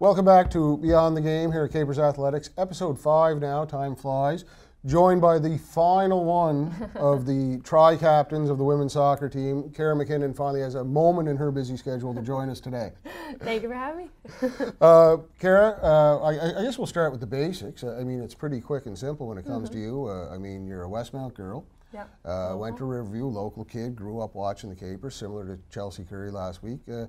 Welcome back to Beyond the Game here at Capers Athletics, episode five now. Time flies. Joined by the final one of the tri captains of the women's soccer team. Kara MacKinnon finally has a moment in her busy schedule to join us today. Thank you for having me. uh, Kara, uh, I, I, guess we'll start with the basics. I mean, it's pretty quick and simple when it comes mm-hmm. to you. Uh, I mean, you're a Westmount girl. Yeah. Uh, went to Riverview, local kid, grew up watching the Capers, similar to Chelsea Curry last week. Uh,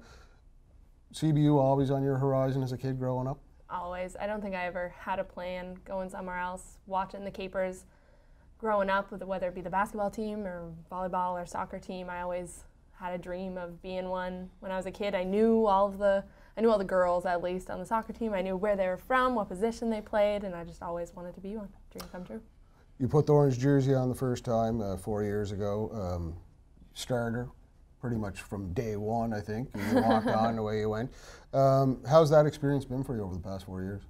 CBU always on your horizon as a kid growing up? Always. I don't think I ever had a plan going somewhere else, watching the Capers growing up, whether it be the basketball team or volleyball or soccer team. I always had a dream of being one. When I was a kid, I knew all of the I knew all the girls at least on the soccer team. I knew where they were from, what position they played, and I just always wanted to be one. Dream come true. You put the orange jersey on the first time uh, four years ago. Um, starter, pretty much from day one, I think. You walked on the way you went. Um, how's that experience been for you over the past four years?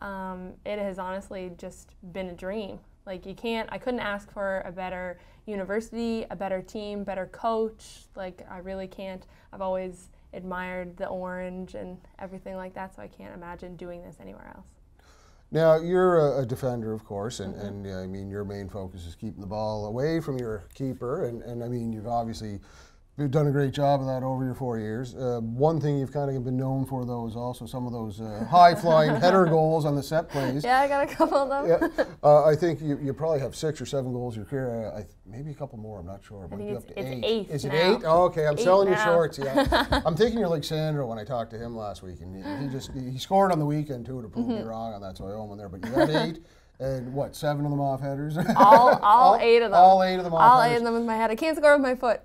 Um, it has honestly just been a dream. Like you can't, I couldn't ask for a better university, a better team, better coach. Like I really can't. I've always admired the orange and everything like that, so I can't imagine doing this anywhere else. Now you're a, defender, of course, and, mm-hmm. and uh, I mean your main focus is keeping the ball away from your keeper, and, and I mean you've obviously You've done a great job of that over your four years. Uh, one thing you've kind of been known for, though, is also some of those uh, high-flying header goals on the set plays. Yeah, I got a couple of them. yeah. Uh, I think you, you probably have six or seven goals in your career. I, maybe a couple more. I'm not sure. I think it's, it's eight. eight. Is it now. eight? Oh, okay, I'm eight selling now. you shorts. Yeah. I'm thinking you're like Sandra when I talked to him last week, and he, he just he scored on the weekend too to prove mm-hmm. me wrong on that, so I owe him there. But you got eight. And what, seven of them off headers? All, all, all, eight of them. All eight of them off All headers. eight of them with my head. I can't score with my foot.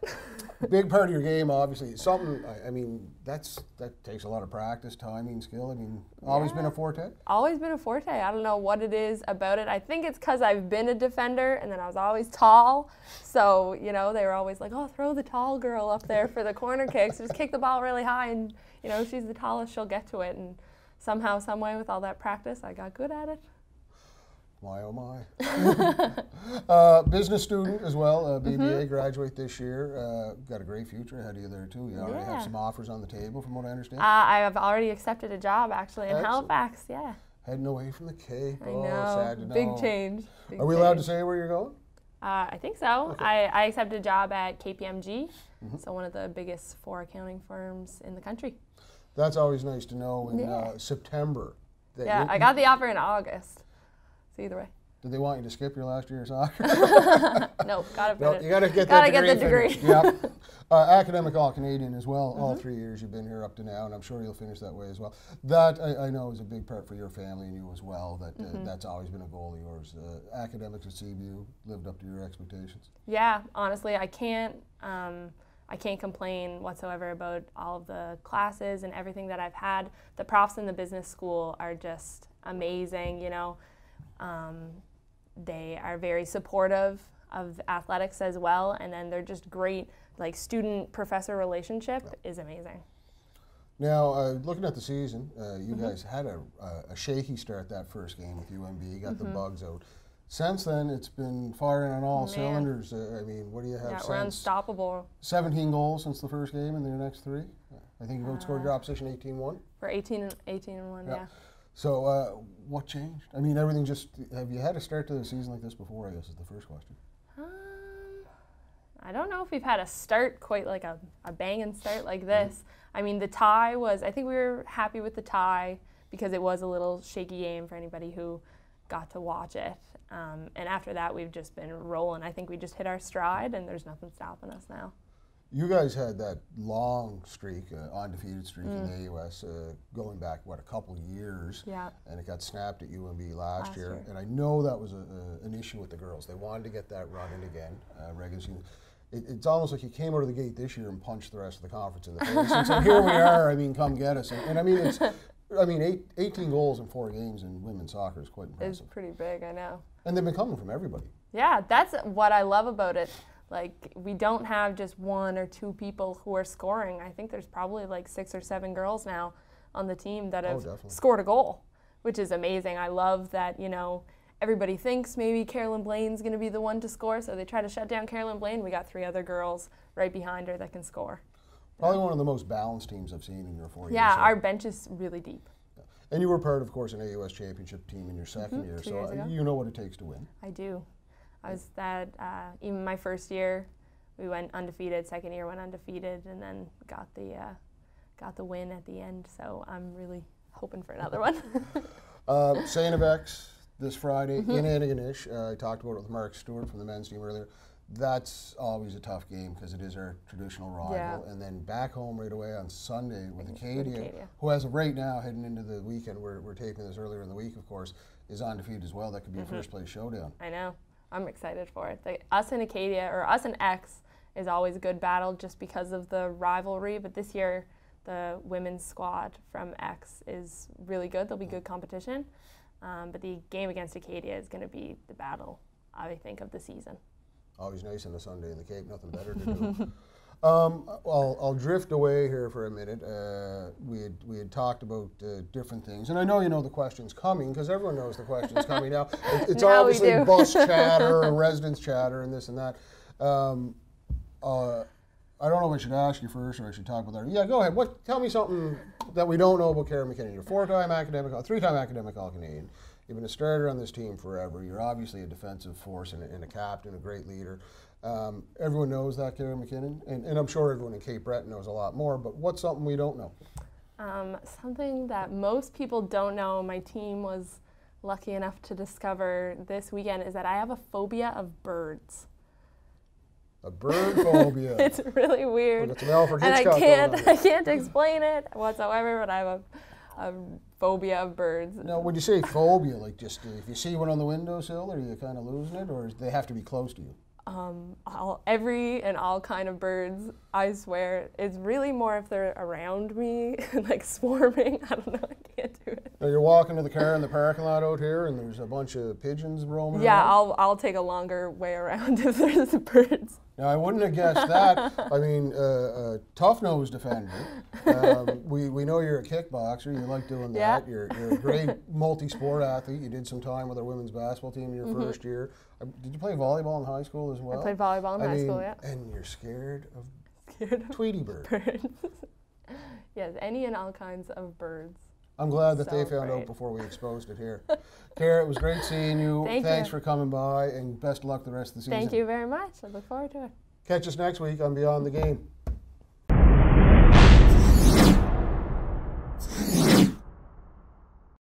Big part of your game, obviously. Something. I, I, mean, that's that takes a lot of practice, timing, skill. I mean, always yeah. been a forte. Always been a forte. I don't know what it is about it. I think it's because I've been a defender, and then I was always tall. So you know, they were always like, "Oh, throw the tall girl up there for the corner kicks. Just kick the ball really high, and you know, she's the tallest, she'll get to it." And somehow, some way, with all that practice, I got good at it. My oh my. uh, business student as well, uh, BBA, mm-hmm. graduate this year. Uh, got a great future ahead of you there too. You already yeah. have some offers on the table, from what I understand. Uh, I have already accepted a job actually in Excellent. Halifax. Yeah. Heading away from the Cape. I oh, know. sad to know. Big change. Big Are we change. allowed to say where you're going? Uh, I think so. Okay. I, I accepted a job at KPMG, mm-hmm. so one of the biggest four accounting firms in the country. That's always nice to know in yeah. uh, September. yeah, I got the offer in August. So either way. Did they want you to skip your last year of soccer? no, gotta no, You gotta get gotta that degree. Get the degree. yep. Uh, academic all Canadian as well. Mm-hmm. All three years you've been here up to now, and I'm sure you'll finish that way as well. That I, I know is a big part for your family and you as well. That uh, mm-hmm. that's always been a goal of yours. Uh, academics at CBU lived up to your expectations. Yeah, honestly, I can't. Um, I can't complain whatsoever about all of the classes and everything that I've had. The profs in the business school are just amazing. You know. Um, they are very supportive of athletics as well, and then they're just great. Like student professor relationship is amazing. Now, uh, looking at the season, uh, you mm-hmm. guys had a, a, shaky start that first game with UNB, got mm-hmm. the bugs out. Since then, it's been firing on all Man. cylinders. Uh, I mean, what do you have? Yeah, since? we're unstoppable. 17 goals since the first game in their next three. I think you've outscored your opposition 18-1. For 18 and 18 and 1, yeah. yeah. So, uh, what changed? I mean, everything just. Have you had a start to the season like this before? I guess is the first question. Um, I don't know if we've had a start quite like a, a banging start like this. Mm-hmm. I mean, the tie was. I think we were happy with the tie because it was a little shaky game for anybody who got to watch it. Um, and after that, we've just been rolling. I think we just hit our stride, and there's nothing stopping us now. You guys had that long streak, uh, undefeated streak mm. in the AUS, uh, going back what a couple years. Yeah. And it got snapped at UNB last, last year. year. And I know that was a, a, an issue with the girls. They wanted to get that running again. Uh, regular season. It, it's almost like you came out of the gate this year and punched the rest of the conference in the face. and so here we are. I mean, come get us. And, and I mean, it's. I mean, eight, 18 goals in four games in women's soccer is quite impressive. It's pretty big, I know. And they've been coming from everybody. Yeah, that's what I love about it. Like we don't have just one or two people who are scoring. I think there's probably like six or seven girls now on the team that have oh, scored a goal, which is amazing. I love that, you know, everybody thinks maybe Carolyn Blaine's going to be the one to score, so they try to shut down Carolyn Blaine. We got three other girls right behind her that can score. Probably one of the most balanced teams I've seen in your four years. Yeah, our bench is really deep. And you were part, of course, an AUS championship team in your 2nd year, so years uh, ago. you know what it takes to win. I do. I was that uh, even my first year, we went undefeated. Second year went undefeated, and then got the uh, got the win at the end. So I'm really hoping for another one. Uh, Saint FX this Friday Mm-hmm. in Antigonish. Uh, I talked about it with Mark Stewart from the men's team earlier. That's always a tough game because it is our traditional rival. Yeah. And then back home right away on Sunday with Acadia, Acadia. who as of right now, heading into the weekend, we're, we're taping this earlier in the week, of course, is undefeated as well. That could be Mm-hmm. a first place showdown. I know. I'm excited for it. The, us and Acadia, or us and X, is always a good battle just because of the rivalry. But this year, the women's squad from X is really good. There'll be good competition. Um, but the game against Acadia is going to be the battle, I think, of the season. Always nice on a Sunday in the Cape, nothing better to do. um, I'll, I'll drift away here for a minute. Uh, we, had, we had talked about uh, different things, and I know you know the question's coming because everyone knows the question's coming now. It- it's Now obviously bus chatter and residence chatter and this and that. Um, uh, I don't know if I should ask you first or I should talk about that. Yeah, go ahead. What? Tell me something that we don't know about Karen MacKinnon. You're a four-time academic, three-time academic All-Canadian. You've been a starter on this team forever. You're obviously a defensive force and a, and a captain, a great leader. Um, everyone knows that, Karen MacKinnon, and, and I'm sure everyone in Cape Breton knows a lot more. But what's something we don't know? Um, something that most people don't know, my team was lucky enough to discover this weekend, is that I have a phobia of birds. A bird phobia. It's really weird. Some Alfred and I can't. I can't explain it whatsoever, but I have a, a phobia of birds. Now, when you say phobia, like just uh, if you see one on the windowsill, are you kind of losing it, or they have to be close to you? Um, all, every and all kind of birds, I swear. It's really more if they're around me, like swarming. I don't know. I can't do it. Now you're walking to the car in the parking lot out here, and there's a bunch of pigeons roaming Yeah, around. I'll I'll take a longer way around if there's birds. Now I wouldn't have guessed that. I mean, uh, uh, tough nose defender. Um, we we know you're a kickboxer. You like doing Yeah. that. You're, you're a great multi-sport athlete. You did some time with our women's basketball team in your first year. Uh, Did you play volleyball in high school as well? I played volleyball in I high mean, school. Yeah, And you're scared of scared of Tweety bird. birds. yes, any and all kinds of birds. I'm glad that they So found out before we exposed it here. Kara, it was great seeing you. Thank Thanks you. for coming by, and best luck the rest of the season. Thank you very much. I look forward to it. Catch us next week on Beyond the Game.